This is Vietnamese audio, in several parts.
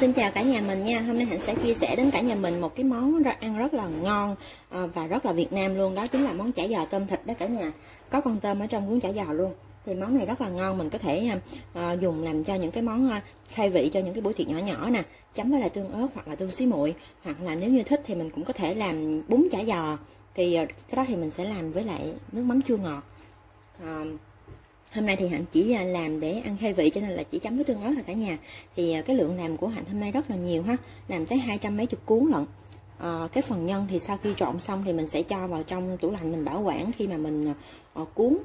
xin chào cả nhà mình nha. Hôm nay hạnh sẽ chia sẻ đến cả nhà mình một cái món ăn rất là ngon à, và rất là việt nam luôn. Đó chính là món chả giò tôm thịt đó cả nhà. Có con tôm ở trong cuốn chả giò luôn. Thì món này rất là ngon. Mình có thể à, à, dùng làm cho những cái món khai vị cho những cái buổi tiệc nhỏ nhỏ nè. Chấm với lại tương ớt hoặc là tương xí muội. Hoặc là nếu như thích thì mình cũng có thể làm bún chả giò. Thì cái đó thì mình sẽ làm với lại nước mắm chua ngọt hôm nay thì hạnh chỉ à, làm để ăn khai vị cho nên là chỉ chấm với tương ớt là cả nhà. Thì à, cái lượng làm của hạnh hôm nay rất là nhiều ha làm tới hai trăm mấy chục cuốn lận. À, cái phần nhân thì sau khi trộn xong thì mình sẽ cho vào trong tủ lạnh mình bảo quản khi mà mình à, cuốn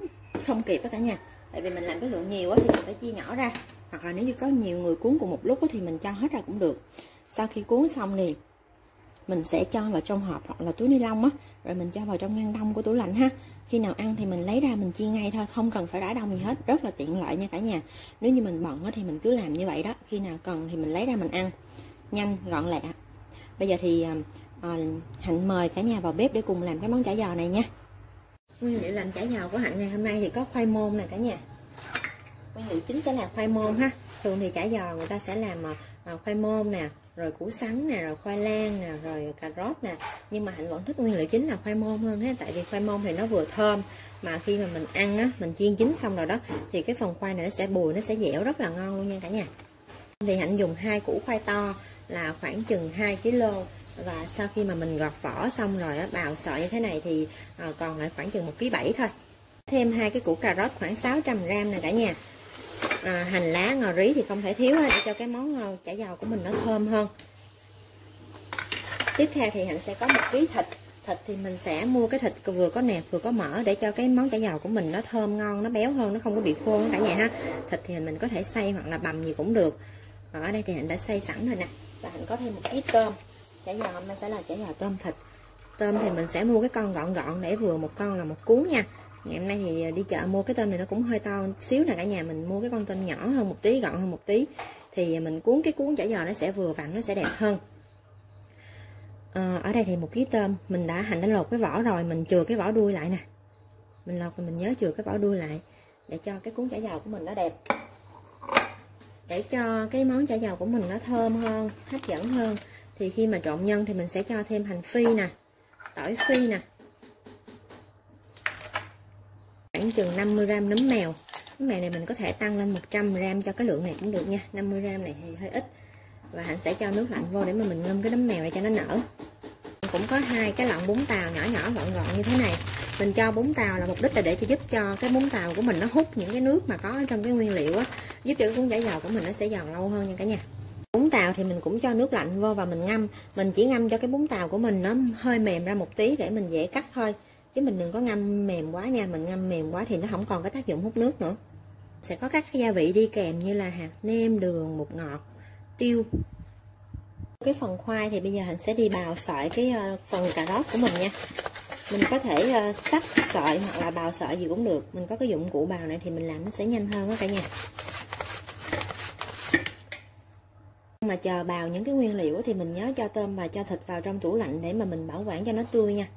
không kịp đó cả nhà. Tại vì mình làm cái lượng nhiều á thì mình phải chia nhỏ ra. Hoặc là nếu như có nhiều người cuốn cùng một lúc thì mình cho hết ra cũng được. Sau khi cuốn xong thì mình sẽ cho vào trong hộp hoặc là túi ni lông á rồi mình cho vào trong ngăn đông của tủ lạnh ha. Khi nào ăn thì mình lấy ra mình chia ngay thôi không cần phải rã đông gì hết rất là tiện lợi nha cả nhà. Nếu như mình bận á thì mình cứ làm như vậy đó khi nào cần thì mình lấy ra mình ăn. Nhanh gọn lẹ. Bây giờ thì à, à hạnh mời cả nhà vào bếp để cùng làm cái món chả giò này nha. Nguyên liệu làm chả giò của hạnh ngày hôm nay thì có khoai môn nè cả nhà. Nguyên liệu chính sẽ là khoai môn ha. Thường thì chả giò người ta sẽ làm à, à khoai môn nè rồi củ sắn nè rồi khoai lang nè rồi cà rốt nè. Nhưng mà hạnh vẫn thích nguyên liệu chính là khoai môn hơn hết tại vì khoai môn thì nó vừa thơm mà khi mà mình ăn á mình chiên chín xong rồi đó thì cái phần khoai này nó sẽ bùi nó sẽ dẻo rất là ngon luôn nha cả nhà. Thì hạnh dùng hai củ khoai to là khoảng chừng 2 kg và sau khi mà mình gọt vỏ xong rồi á, bào sợi như thế này thì ờ, còn lại khoảng chừng một kg bảy thôi. Thêm hai cái củ cà rốt khoảng 600 g nè cả nhà à, hành lá ngò rí thì không thể thiếu để cho cái món ờ, chả giò của mình nó thơm hơn. Tiếp theo thì hạnh sẽ có một ký thịt. Thịt thì mình sẽ mua cái thịt vừa có nẹp vừa có mỡ để cho cái món chả giò của mình nó thơm ngon nó béo hơn nó không có bị khô cả nhà ha. Thịt thì mình có thể xay hoặc là bằm gì cũng được. Ở đây thì hạnh đã xay sẵn rồi nè. Và hạnh có thêm một ít tôm. Chả giò hôm nay sẽ là chả giò tôm thịt. Tôm thì mình sẽ mua cái con gọn gọn để vừa một con là một cuốn nha ngày hôm nay thì ờ, đi chợ mua cái tôm này nó cũng hơi to xíu nè cả nhà mình mua cái con tôm nhỏ hơn một tí gọn hơn một tí. Thì ờ, mình cuốn cái cuốn chả giò nó sẽ vừa vặn nó sẽ đẹp hơn. À, ở đây thì một ký tôm mình đã hành đã lột cái vỏ rồi mình chừa cái vỏ đuôi lại nè. Mình lột mình nhớ chừa cái vỏ đuôi lại để cho cái cuốn chả giò của mình nó đẹp. Để cho cái món chả giò của mình nó thơm hơn hấp dẫn hơn. Thì khi mà trộn nhân thì mình sẽ cho thêm hành phi nè tỏi phi nè khoảng chừng 50g nấm mèo. Nấm mèo này mình có thể tăng lên 100g cho cái lượng này cũng được nha. 50g này thì hơi ít. Và hạnh sẽ cho nước lạnh vô để mà mình ngâm cái nấm mèo này cho nó nở. Cũng có hai cái lọn bún tàu nhỏ nhỏ gọn gọn như thế này. Mình cho bún tàu là mục đích là để cho giúp cho cái bún tàu của mình nó hút những cái nước mà có trong cái nguyên liệu á. Giúp cho cái cuốn chả giò của mình nó sẽ giòn lâu hơn nha cả nhà. Bún tàu thì mình cũng cho nước lạnh vô và mình ngâm. Mình chỉ ngâm cho cái bún tàu của mình nó hơi mềm ra một tí để mình dễ cắt thôi chứ mình đừng có ngâm mềm quá nha. Mình ngâm mềm quá thì nó không còn cái tác dụng hút nước nữa. Sẽ có các gia vị đi kèm như là hạt nêm, đường, bột ngọt, tiêu. Cái phần khoai thì bây giờ mình sẽ đi bào sợi cái ờ, phần cà rốt của mình nha. Mình có thể ờ, sắc sợi hoặc là bào sợi gì cũng được. Mình có cái dụng cụ bào này thì mình làm nó sẽ nhanh hơn đó cả nhà. Mà chờ bào những cái nguyên liệu thì mình nhớ cho tôm và cho thịt vào trong tủ lạnh để mà mình bảo quản cho nó tươi nha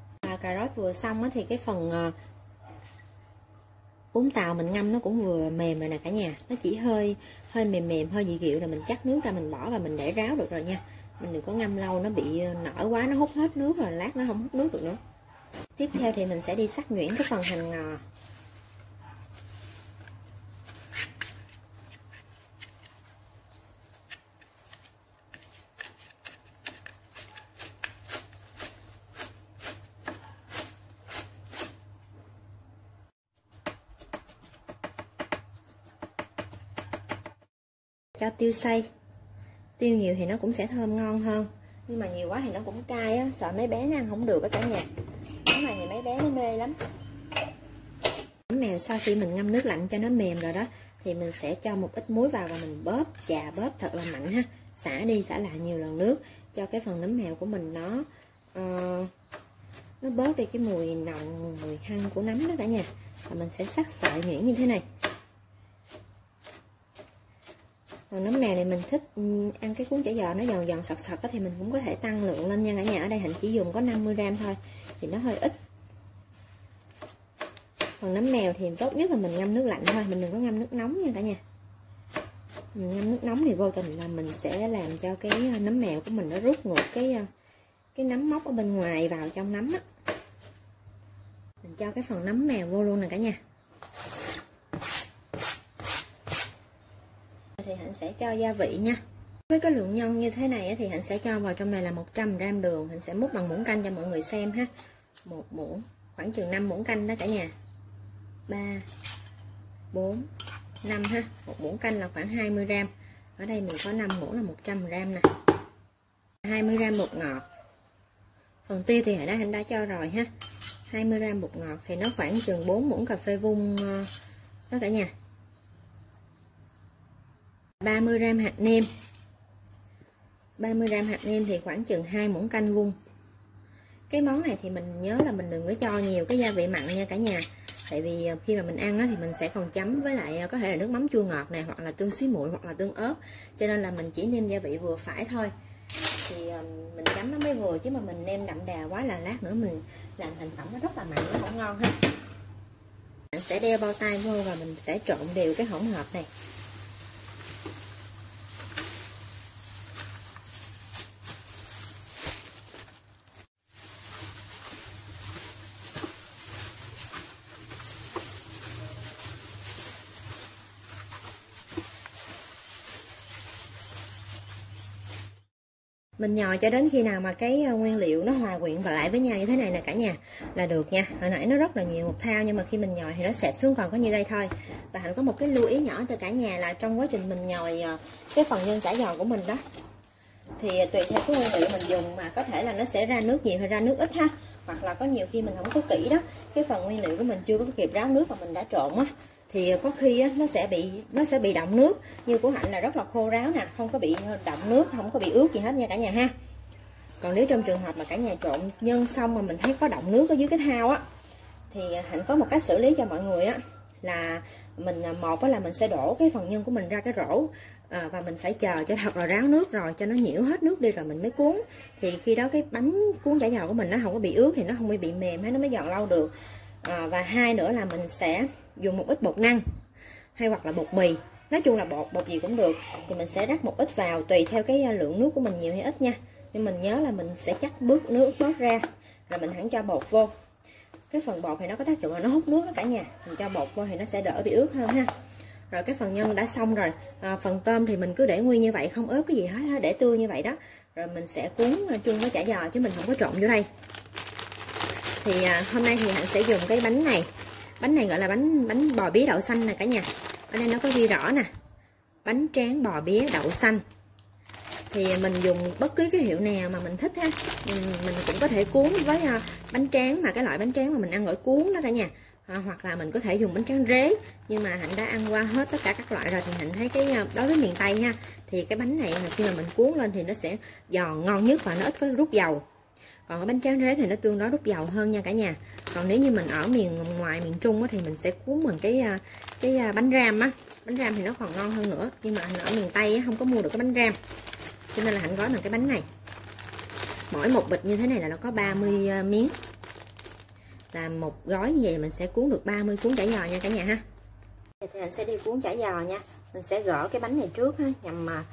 cà rốt vừa xong thì cái phần ờ, bún tàu mình ngâm nó cũng vừa mềm rồi nè cả nhà. Nó chỉ hơi hơi mềm mềm, hơi dị dịu là mình chắc nước ra mình bỏ và mình để ráo được rồi nha. Mình đừng có ngâm lâu, nó bị ờ, nở quá, nó hút hết nước rồi lát nó không hút nước được nữa. Tiếp theo thì mình sẽ đi sắc nhuyễn cái phần hành ngò ờ, cho tiêu xay. Tiêu nhiều thì nó cũng sẽ thơm ngon hơn. Nhưng mà nhiều quá thì nó cũng cay á sợ mấy bé nó ăn không được á cả nhà. Cái này thì mấy bé nó mê lắm. Nấm mèo sau khi mình ngâm nước lạnh cho nó mềm rồi đó thì mình sẽ cho một ít muối vào và mình bóp chà bóp thật là mạnh ha. Xả đi xả lại nhiều lần nước cho cái phần nấm mèo của mình nó uh, nó bớt đi cái mùi nồng mùi hăng của nấm đó cả nhà. Và mình sẽ sắc sợi nhuyễn như thế này. Còn nấm mèo này mình thích ừ, ăn cái cuốn chả giò, nó giòn giòn sọt sọt thì mình cũng có thể tăng lượng lên nha cả nhà. Ở đây hình chỉ dùng có 50 gram thôi, thì nó hơi ít. Còn nấm mèo thì tốt nhất là mình ngâm nước lạnh thôi, mình đừng có ngâm nước nóng nha cả nhà. Mình ngâm nước nóng thì vô tình là mình sẽ làm cho cái ờ, nấm mèo của mình nó rút ngược cái ờ, cái nấm mốc ở bên ngoài vào trong nấm á. Mình cho cái phần nấm mèo vô luôn nè cả nhà thì hạnh sẽ cho gia vị nha. Với cái lượng nhân như thế này thì hạnh sẽ cho vào trong này là 100 gram đường. Hạnh sẽ múc bằng muỗng canh cho mọi người xem ha. Một muỗng, khoảng chừng 5 muỗng canh đó cả nhà. 3 4 5 ha. Một muỗng canh là khoảng 20 gram. Ở đây mình có 5 muỗng là 100 gram nè. 20 gram bột ngọt. Phần tiêu thì hồi đó anh đã cho rồi ha. 20 gram bột ngọt thì nó khoảng chừng 4 muỗng cà phê vung ờ, đó cả nhà. 30 gram hạt nêm. 30 gram hạt nêm thì khoảng chừng 2 muỗng canh vuông. cái món này thì mình nhớ là mình đừng có cho nhiều cái gia vị mặn nha cả nhà. Tại vì ờ, khi mà mình ăn thì mình sẽ còn chấm với lại ờ, có thể là nước mắm chua ngọt này hoặc là tương xí muội hoặc là tương ớt. Cho nên là mình chỉ nêm gia vị vừa phải thôi. Thì ờ, mình chấm nó mới vừa, chứ mà mình nêm đậm đà quá là lát nữa mình làm thành phẩm nó rất là mặn, nó không ngon ha mình sẽ đeo bao tay vô và mình sẽ trộn đều cái hỗn hợp này. Mình nhồi cho đến khi nào mà cái ờ, nguyên liệu nó hòa quyện và lại với nhau như thế này nè cả nhà, là được nha. Hồi nãy nó rất là nhiều một thao nhưng mà khi mình nhồi thì nó xẹp xuống còn có như đây thôi. Và hạnh có một cái lưu ý nhỏ cho cả nhà là trong quá trình mình nhồi ờ, cái phần nhân chả giò của mình đó, thì tùy theo cái nguyên liệu mình dùng mà có thể là nó sẽ ra nước nhiều hay ra nước ít ha. Hoặc là có nhiều khi mình không có kỹ đó, cái phần nguyên liệu của mình chưa có kịp ráo nước mà mình đã trộn á thì ờ, có khi á, nó sẽ bị nó sẽ bị động nước. Như của hạnh là rất là khô ráo nè không có bị ờ, động nước không có bị ướt gì hết nha cả nhà ha. Còn nếu trong trường hợp mà cả nhà trộn nhân xong mà mình thấy có động nước ở dưới cái thao á thì ờ, hạnh có một cách xử lý cho mọi người á là mình một là mình sẽ đổ cái phần nhân của mình ra cái rổ à, và mình phải chờ cho thật là ráo nước rồi cho nó nhiễu hết nước đi rồi mình mới cuốn. Thì khi đó cái bánh cuốn chả giò của mình nó không có bị ướt thì nó không bị mềm hay nó mới giòn lâu được à, và hai nữa là mình sẽ dùng một ít bột năng hay hoặc là bột mì. Nói chung là bột bột gì cũng được. Thì mình sẽ rắc một ít vào tùy theo cái ờ, lượng nước của mình nhiều hay ít nha. Nhưng mình nhớ là mình sẽ chắc bước nước bớt ra rồi mình hẳn cho bột vô. Cái phần bột thì nó có tác dụng là nó hút nước đó cả nhà. Mình cho bột vô thì nó sẽ đỡ bị ướt hơn ha. Rồi cái phần nhân đã xong rồi. À, phần tôm thì mình cứ để nguyên như vậy không ướp cái gì hết để tươi như vậy đó. Rồi mình sẽ cuốn chung với chả giò chứ mình không có trộn vô đây thì à, hôm nay thì hạnh sẽ dùng cái bánh này. Bánh này gọi là bánh bánh bò bía đậu xanh nè cả nhà. Ở đây nó có ghi rõ nè. Bánh tráng bò bía đậu xanh. Thì à, mình dùng bất cứ cái hiệu nào mà mình thích ha. Mình, mình cũng có thể cuốn với uh, bánh tráng mà cái loại bánh tráng mà mình ăn gỏi cuốn đó cả nhà. À, hoặc là mình có thể dùng bánh tráng rế. Nhưng mà hạnh đã ăn qua hết tất cả các loại rồi thì hạnh thấy cái à, đối với miền tây ha thì cái bánh này khi mà mình cuốn lên thì nó sẽ giòn ngon nhất và nó ít có rút dầu còn ở bánh tráng rế thì nó tương đối rút dầu hơn nha cả nhà. Còn nếu như mình ở miền ngoài, miền trung á thì mình sẽ cuốn mình cái à, cái à, bánh ram á. Bánh ram thì nó còn ngon hơn nữa, nhưng mà anh ở miền tây không có mua được cái bánh ram. Cho nên là hạnh gói bằng cái bánh này. Mỗi một bịch như thế này là nó có 30 à, miếng. Là một gói như vậy mình sẽ cuốn được 30 cuốn chả giò nha cả nhà ha. Thì mình sẽ đi cuốn chả giò nha. Mình sẽ gỡ cái bánh này trước ha, nhằm mà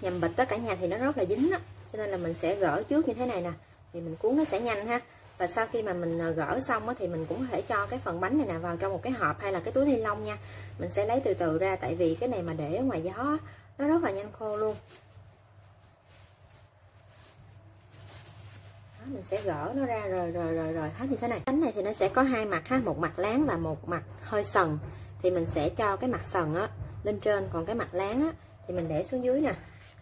nhằm bịch tất cả nhà thì nó rất là dính á. Cho nên là mình sẽ gỡ trước như thế này nè thì mình cuốn nó sẽ nhanh ha. Và sau khi mà mình ờ, gỡ xong thì mình cũng có thể cho cái phần bánh này nè vào trong một cái hộp hay là cái túi ni lông nha. Mình sẽ lấy từ từ ra tại vì cái này mà để ở ngoài gió nó rất là nhanh khô luôn. Đó, mình sẽ gỡ nó ra rồi rồi rồi rồi hết như thế này. Bánh này thì nó sẽ có hai mặt ha một mặt láng và một mặt hơi sần. Thì mình sẽ cho cái mặt sần á lên trên còn cái mặt láng á thì mình để xuống dưới nè.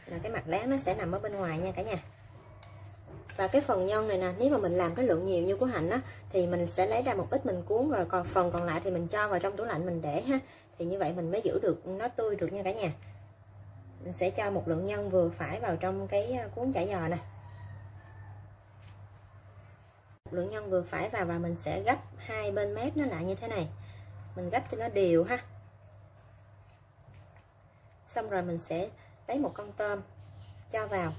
Là cái mặt láng nó sẽ nằm ở bên ngoài nha cả nhà và cái phần nhân này nè, nếu mà mình làm cái lượng nhiều như của hạnh á, thì mình sẽ lấy ra một ít mình cuốn, rồi còn phần còn lại thì mình cho vào trong tủ lạnh mình để ha. Thì như vậy mình mới giữ được, nó tươi được nha cả nhà. Mình sẽ cho một lượng nhân vừa phải vào trong cái à, cuốn chả giò nè. Lượng nhân vừa phải vào và mình sẽ gấp hai bên mép nó lại như thế này. Mình gấp cho nó đều ha. Xong rồi mình sẽ lấy một con tôm cho vào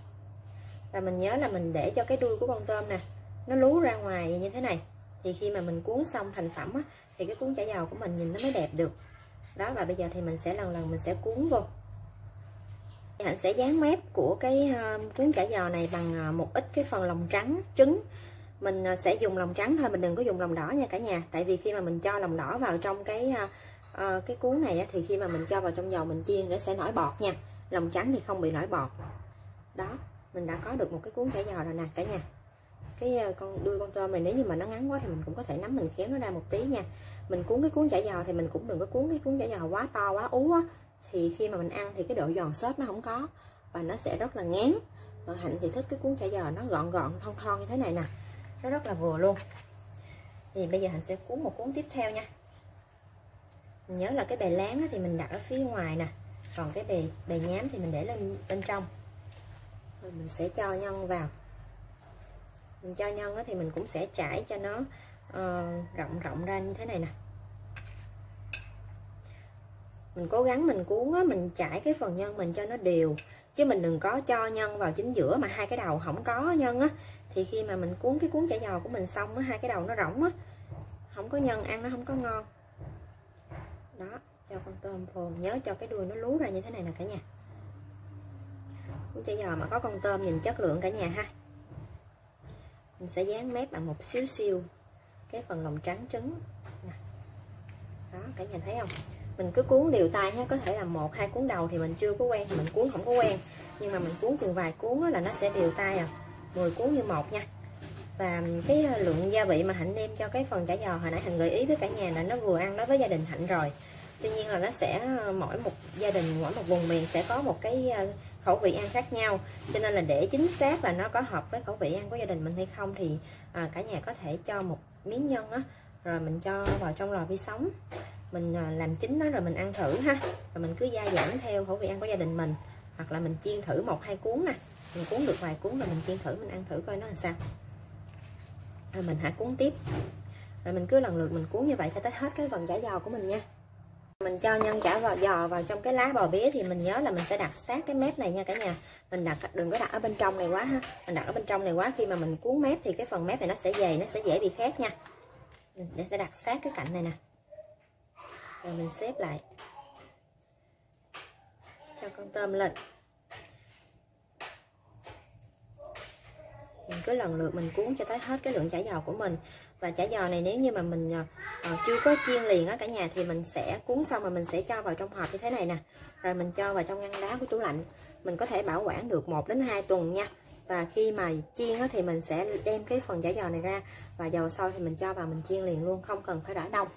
và mình nhớ là mình để cho cái đuôi của con tôm nè nó lú ra ngoài như thế này. Thì khi mà mình cuốn xong thành phẩm á, thì cái cuốn chả dầu của mình nhìn nó mới đẹp được. Đó và bây giờ thì mình sẽ lần lần mình sẽ cuốn vô. Hạnh sẽ dán mép của cái ờ, cuốn chả giò này bằng ờ, một ít cái phần lòng trắng trứng. Mình ờ, sẽ dùng lòng trắng thôi mình đừng có dùng lòng đỏ nha cả nhà. Tại vì khi mà mình cho lòng đỏ vào trong cái cái cuốn này thì khi mà mình cho vào trong dầu mình chiên nó sẽ nổi bọt nha. Lòng trắng thì không bị nổi bọt. Đó mình đã có được một cái cuốn chả giò rồi nè, cả nhà. Cái ờ, con, đuôi con tôm này, nếu như mà nó ngắn quá thì mình cũng có thể nắm mình kéo nó ra một tí nha. Mình cuốn cái cuốn chả giò thì mình cũng đừng có cuốn cái cuốn chả giò quá to, quá ú á. Thì khi mà mình ăn thì cái độ giòn xốp nó không có và nó sẽ rất là ngán. Và hạnh thì thích cái cuốn chả giò nó gọn gọn, thon thon như thế này nè. Nó rất là vừa luôn. Thì bây giờ hạnh sẽ cuốn một cuốn tiếp theo nha. Mình nhớ là cái bề láng thì mình đặt ở phía ngoài nè. Còn cái bề bề nhám thì mình để lên, bên trong rồi mình sẽ cho nhân vào. Mình cho nhân thì mình cũng sẽ trải cho nó uh, rộng rộng ra như thế này nè. Mình cố gắng mình cuốn á, mình trải cái phần nhân mình cho nó đều. Chứ mình đừng có cho nhân vào chính giữa mà hai cái đầu không có nhân á. Thì khi mà mình cuốn cái cuốn chả giò của mình xong á hai cái đầu nó rỗng á. Không có nhân ăn nó không có ngon. Đó cho con tôm vô. Nhớ cho cái đuôi nó lú ra như thế này nè cả nhà cuốn chả giò mà có con tôm nhìn chất lượng cả nhà ha. Mình sẽ dán mép bằng một xíu xíu cái phần lòng trắng trứng. Đó, cả nhà thấy không? Mình cứ cuốn đều tay ha, có thể là một, hai cuốn đầu thì mình chưa có quen thì mình cuốn không có quen. Nhưng mà mình cuốn chừng vài cuốn là nó sẽ đều tay à. 10 cuốn như một nha. Và cái ờ, lượng gia vị mà hạnh đem cho cái phần chả giò hồi nãy hạnh gợi ý với cả nhà là nó vừa ăn đối với gia đình hạnh rồi. Tuy nhiên là nó sẽ ờ, mỗi một gia đình, mỗi một vùng miền sẽ có một cái ờ, khẩu vị ăn khác nhau. Cho nên là để chính xác là nó có hợp với khẩu vị ăn của gia đình mình hay không thì à, cả nhà có thể cho một miếng nhân á rồi mình cho vào trong lò vi sóng. Mình à, làm chín nó rồi mình ăn thử ha. Rồi mình cứ gia giảm theo khẩu vị ăn của gia đình mình. Hoặc là mình chiên thử một hai cuốn nè. Mình cuốn được vài cuốn rồi mình chiên thử mình ăn thử coi nó làm sao. Rồi mình hạ cuốn tiếp. Rồi mình cứ lần lượt mình cuốn như vậy cho tới hết cái phần chả giò của mình nha mình cho nhân chả vào giò vào trong cái lá bò bía thì mình nhớ là mình sẽ đặt sát cái mép này nha cả nhà. Mình đặt, đừng có đặt ở bên trong này quá ha. Mình đặt ở bên trong này quá, khi mà mình cuốn mép thì cái phần mép này nó sẽ dày, nó sẽ dễ bị khét nha. Mình sẽ đặt sát cái cạnh này nè. Rồi mình xếp lại. Cho con tôm lên. Mình cứ lần lượt mình cuốn cho tới hết cái lượng chả giò của mình và chả giò này nếu như mà mình uh, chưa có chiên liền á cả nhà thì mình sẽ cuốn xong rồi mình sẽ cho vào trong hộp như thế này nè. Rồi mình cho vào trong ngăn đá của tủ lạnh. Mình có thể bảo quản được 1 đến 2 tuần nha. Và khi mà chiên á, thì mình sẽ đem cái phần chả giò này ra. Và dầu sôi thì mình cho vào mình chiên liền luôn không cần phải rã đông.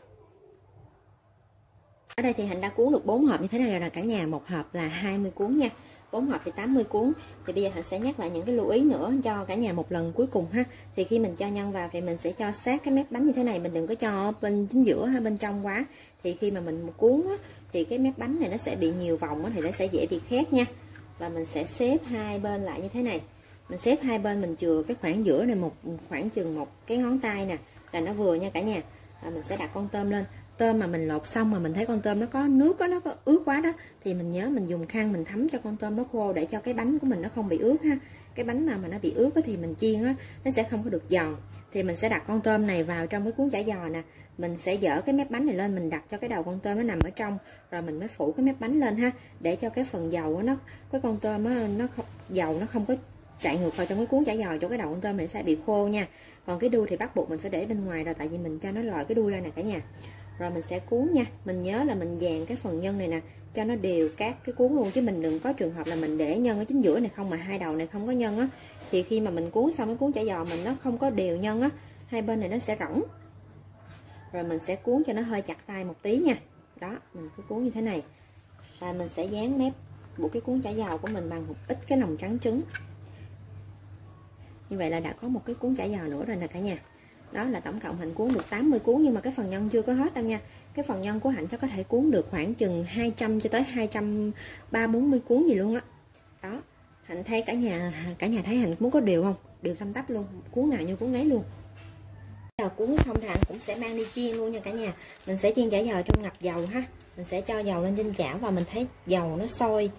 Ở đây thì Hạnh đã cuốn được 4 hộp như thế này rồi là cả nhà. Một hộp là 20 cuốn nha. 4 hộp thì 80 cuốn. Thì bây giờ Hạnh sẽ nhắc lại những cái lưu ý nữa cho cả nhà một lần cuối cùng ha. Thì khi mình cho nhân vào thì mình sẽ cho sát cái mép bánh như thế này. Mình đừng có cho bên chính giữa hay bên trong quá. Thì khi mà mình cuốn á, thì cái mép bánh này nó sẽ bị nhiều vòng á, thì nó sẽ dễ bị khét nha. Và mình sẽ xếp hai bên lại như thế này. Mình xếp hai bên mình chừa cái khoảng giữa này một khoảng chừng một cái ngón tay nè là nó vừa nha cả nhà. Và mình sẽ đặt con tôm lên tôm mà mình lột xong mà mình thấy con tôm nó có nước đó, nó có ướt quá đó thì mình nhớ mình dùng khăn mình thấm cho con tôm nó khô để cho cái bánh của mình nó không bị ướt ha. Cái bánh nào mà nó bị ướt thì mình chiên á nó sẽ không có được giòn. Thì mình sẽ đặt con tôm này vào trong cái cuốn chả giò nè. Mình sẽ dở cái mép bánh này lên mình đặt cho cái đầu con tôm nó nằm ở trong rồi mình mới phủ cái mép bánh lên ha để cho cái phần dầu nó cái con tôm nó nó không dầu nó không có chạy ngược vào trong cái cuốn chả giò cho cái đầu con tôm này sẽ bị khô nha. Còn cái đuôi thì bắt buộc mình phải để bên ngoài rồi tại vì mình cho nó lòi cái đuôi ra nè cả nhà rồi mình sẽ cuốn nha. Mình nhớ là mình dàn cái phần nhân này nè, cho nó đều các cái cuốn luôn. Chứ mình đừng có trường hợp là mình để nhân ở chính giữa này không mà hai đầu này không có nhân á. Thì khi mà mình cuốn xong cái cuốn chả giò mình nó không có đều nhân á, hai bên này nó sẽ rỗng. Rồi mình sẽ cuốn cho nó hơi chặt tay một tí nha. Đó, mình cứ cuốn như thế này. Và mình sẽ dán mép của cái cuốn chả giò của mình bằng một ít cái nồng trắng trứng. Như vậy là đã có một cái cuốn chả giò nữa rồi nè cả nhà đó là tổng cộng hạnh cuốn được 80 cuốn nhưng mà cái phần nhân chưa có hết đâu nha. Cái phần nhân của hạnh chắc có thể cuốn được khoảng chừng 200 cho tới 200 ba 40 cuốn gì luôn á. Đó. đó hạnh thấy cả nhà cả nhà thấy hạnh muốn có điều không? Đều tăm tắp luôn, cuốn nào như cuốn ấy luôn. Là cuốn xong thì hạnh cũng sẽ mang đi chiên luôn nha cả nhà. Mình sẽ chiên chả giò trong ngập dầu ha. Mình sẽ cho dầu lên trên chảo và mình thấy dầu nó sôi.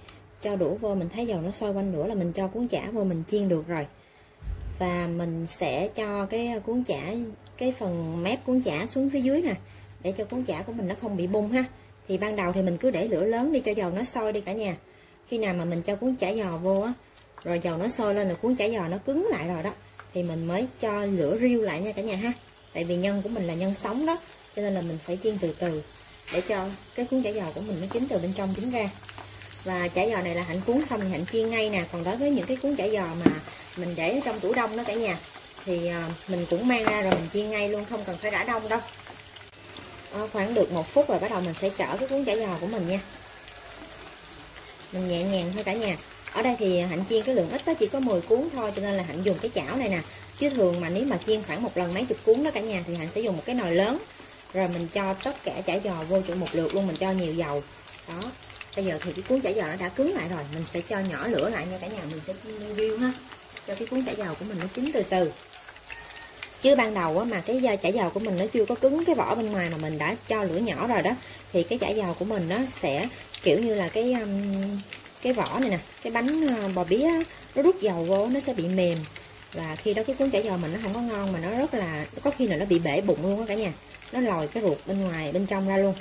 Cho đũa vô mình thấy dầu nó sôi quanh đũa là mình cho cuốn chả vô mình chiên được rồi và mình sẽ cho cái à, cuốn chả, cái phần mép cuốn chả xuống phía dưới nè, để cho cuốn chả của mình nó không bị bung ha. Thì ban đầu thì mình cứ để lửa lớn đi cho dầu nó sôi đi cả nhà. Khi nào mà mình cho cuốn chả giò vô á, rồi dầu nó sôi lên rồi cuốn chả giò nó cứng lại rồi đó, thì mình mới cho lửa riêu lại nha cả nhà ha. Tại vì nhân của mình là nhân sống đó, cho nên là mình phải chiên từ từ để cho cái cuốn chả giò của mình nó chín từ bên trong chín ra. Và chả giò này là hạnh cuốn xong thì hạnh chiên ngay nè. Còn đối với những cái cuốn chả giò mà mình để trong tủ đông đó cả nhà. Thì à, mình cũng mang ra rồi mình chiên ngay luôn không cần phải rã đông đâu. À, khoảng được một phút rồi bắt đầu mình sẽ chở cái cuốn chả giò của mình nha. Mình nhẹ nhàng thôi cả nhà. Ở đây thì hạnh chiên cái lượng ít đó chỉ có 10 cuốn thôi cho nên là hạnh dùng cái chảo này nè. Chứ thường mà nếu mà chiên khoảng một lần mấy chục cuốn đó cả nhà thì hạnh sẽ dùng một cái nồi lớn. Rồi mình cho tất cả chả giò vô chỗ một lượt luôn mình cho nhiều dầu. Đó bây giờ thì cái cuốn chả giò nó đã cứng lại rồi mình sẽ cho nhỏ lửa lại nha cả nhà mình sẽ chiên riêu ha cho cái cuốn chả dầu của mình nó chín từ từ. Chứ ban đầu á, mà cái ờ, chả dầu của mình nó chưa có cứng cái vỏ bên ngoài mà mình đã cho lửa nhỏ rồi đó thì cái chả dầu của mình nó sẽ kiểu như là cái cái vỏ này nè cái bánh ờ, bò bía nó rút dầu vô nó sẽ bị mềm. Và khi đó cái cuốn chả giò mình nó không có ngon mà nó rất là có khi là nó bị bể bụng luôn á cả nhà. Nó lòi cái ruột bên ngoài bên trong ra luôn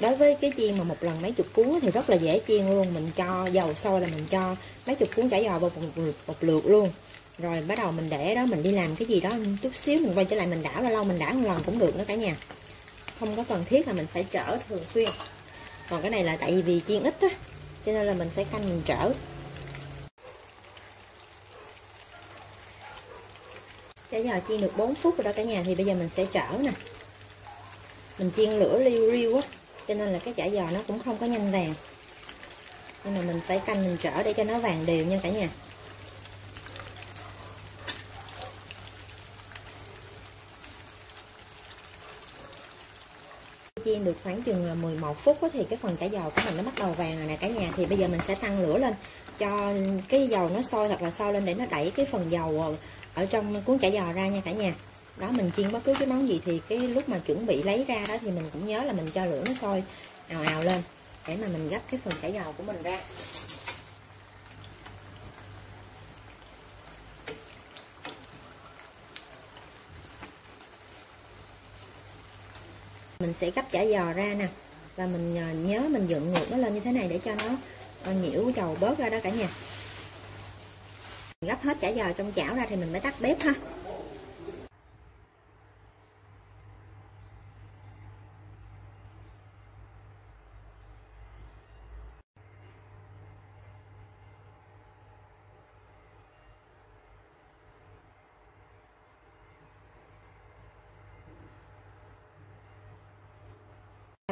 đối với cái chiên mà một lần mấy chục cuốn thì rất là dễ chiên luôn. Mình cho dầu sôi là mình cho mấy chục cuốn chả giò vào một, một, một lượt luôn. Rồi bắt đầu mình để đó mình đi làm cái gì đó chút xíu mình quay trở lại mình đảo là lâu mình đảo một lần cũng được nữa cả nhà. Không có cần thiết là mình phải trở thường xuyên. Còn cái này là tại vì chiên ít á cho nên là mình phải canh mình trở. Chả giò chiên được 4 phút rồi đó cả nhà thì bây giờ mình sẽ trở nè. Mình chiên lửa liu riu á cho nên là cái chả giò nó cũng không có nhanh vàng. Nhưng mà mình phải canh mình trở để cho nó vàng đều nha cả nhà. Chiên được khoảng chừng là 11 phút thì cái phần chả giò của mình nó bắt đầu vàng rồi nè cả nhà. Thì bây giờ mình sẽ tăng lửa lên, cho cái dầu nó sôi thật là sôi lên để nó đẩy cái phần dầu ở trong cuốn chả giò ra nha cả nhà đó, mình chiên bất cứ cái món gì thì cái lúc mà chuẩn bị lấy ra đó thì mình cũng nhớ là mình cho lửa nó sôi, ào ào lên để mà mình gấp cái phần chả dầu của mình ra. Mình sẽ gấp chả giò ra nè, và mình à, nhớ mình dựng ngược nó lên như thế này để cho nó à, nhiễu dầu bớt ra đó cả nhà. Gấp hết chả giò trong chảo ra thì mình mới tắt bếp ha.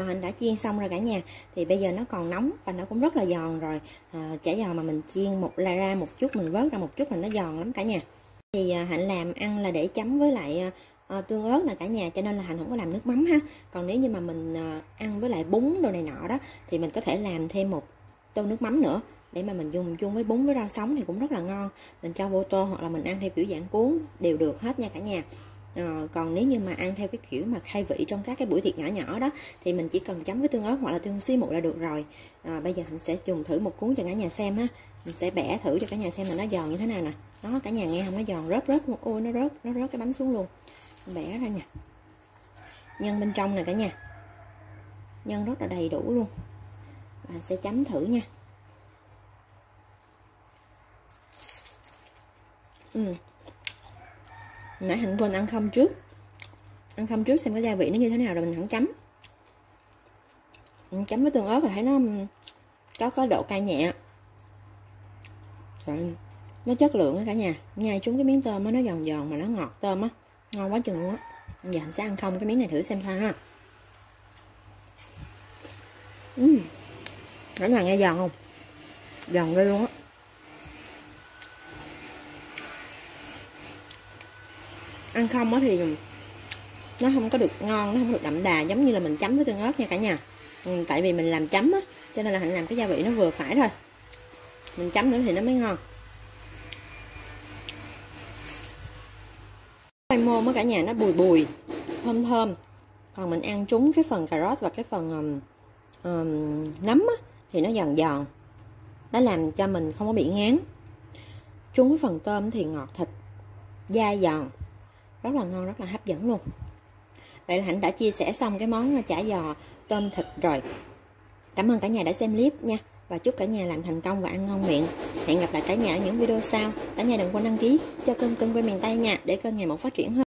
Mình đã chiên xong rồi cả nhà. Thì bây giờ nó còn nóng và nó cũng rất là giòn rồi. À, chả giò mà mình chiên một là ra một chút mình vớt ra một chút là nó giòn lắm cả nhà. Thì à, hạnh làm ăn là để chấm với lại à, à tương ớt là cả nhà cho nên là hạnh không có làm nước mắm ha. Còn nếu như mà mình à, ăn với lại bún đồ này nọ đó thì mình có thể làm thêm một tô nước mắm nữa. Để mà mình dùng chung với bún với rau sống thì cũng rất là ngon. Mình cho vô tô hoặc là mình ăn theo kiểu dạng cuốn đều được hết nha cả nhà à, còn nếu như mà ăn theo cái kiểu mà khai vị trong các cái buổi tiệc nhỏ nhỏ đó thì mình chỉ cần chấm với tương ớt hoặc là tương xí mụ là được rồi. À, bây giờ mình sẽ dùng thử một cuốn cho cả nhà xem ha. Mình sẽ bẻ thử cho cả nhà xem là nó giòn như thế nào nè. Đó cả nhà nghe không nó giòn rớt rớt luôn ôi nó rớt nó rớt cái bánh xuống luôn. Bẻ ra nha. Nhân bên trong nè cả nhà. Nhân rất là đầy đủ luôn. Và sẽ chấm thử nha. Ừ nãy hạnh quên ăn không trước. Ăn không trước xem cái gia vị nó như thế nào rồi mình hẳn chấm. Mình chấm với tương ớt là thấy nó có có độ cay nhẹ. Rồi nó chất lượng cả nhà. Nhai chúng cái miếng tôm á, nó giòn giòn mà nó ngọt tôm á. Ngon quá chừng luôn á. Giờ mình sẽ ăn không cái miếng này thử xem sao ha. Uhm. cả nhà nghe giòn không? Giòn ghê luôn á. Ăn không á thì nó không có được ngon nó không được đậm đà giống như là mình chấm với tương ớt nha cả nhà. Ừ, tại vì mình làm chấm á cho nên là hạnh làm cái gia vị nó vừa phải thôi. Mình chấm nữa thì nó mới ngon. Khoai môn á cả nhà nó bùi bùi thơm thơm. Còn mình ăn trúng cái phần cà rốt và cái phần um, nấm á, thì nó giòn giòn. Nó làm cho mình không có bị ngán. Trúng cái phần tôm thì ngọt thịt da giòn rất là ngon, rất là hấp dẫn luôn. Vậy là hạnh đã chia sẻ xong cái món chả giò, tôm thịt rồi. Cảm ơn cả nhà đã xem clip nha, và chúc cả nhà làm thành công và ăn ngon miệng. Hẹn gặp lại cả nhà ở những video sau. Cả nhà đừng quên đăng ký cho kênh cưng quay miền tây nha, để kênh ngày một phát triển hơn.